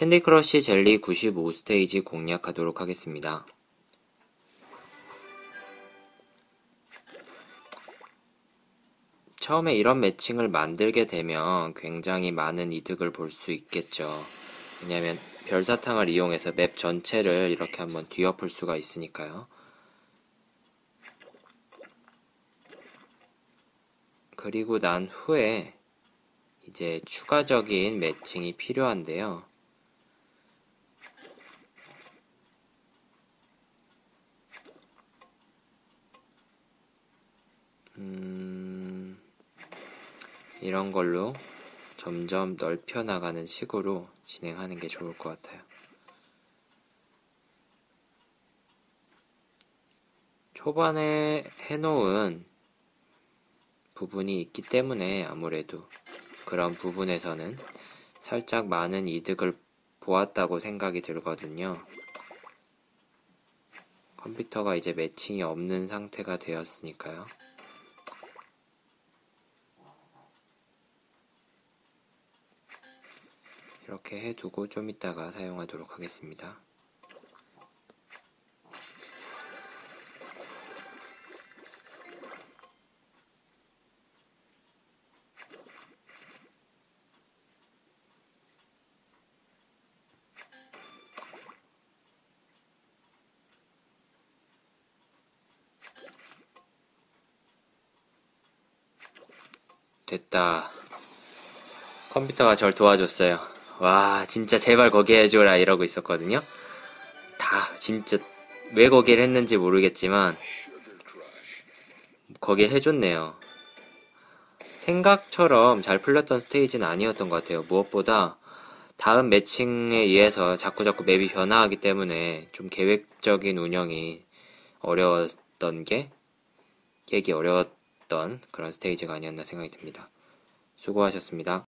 캔디 크러쉬 젤리 95 스테이지 공략하도록 하겠습니다. 처음에 이런 matching을 만들게 되면 굉장히 많은 이득을 볼 수 있겠죠. 왜냐하면 별사탕을 이용해서 map 전체를 이렇게 한번 뒤엎을 수가 있으니까요. 그리고 난 후에 이제 추가적인 매칭이 필요한데요. 음, 이런 걸로 점점 넓혀 나가는 식으로 진행하는 게 좋을 것 같아요. 초반에 해놓은 부분이 있기 때문에 아무래도 그런 부분에서는 살짝 많은 이득을 보았다고 생각이 들거든요. 컴퓨터가 이제 매칭이 없는 상태가 되었으니까요. 이렇게 해두고 좀 이따가 사용하도록 하겠습니다. 됐다. 컴퓨터가 절 도와줬어요. 와, 진짜 제발 거기 해줘라 이러고 있었거든요. 다 진짜 왜 거기를 했는지 모르겠지만 거기에 해줬네요. 생각처럼 잘 풀렸던 스테이지는 아니었던 것 같아요. 무엇보다 다음 매칭에 의해서 자꾸자꾸 맵이 변화하기 때문에 좀 계획적인 운영이 어려웠던 게 깨기 어려웠던 그런 스테이지가 아니었나 생각이 듭니다. 수고하셨습니다.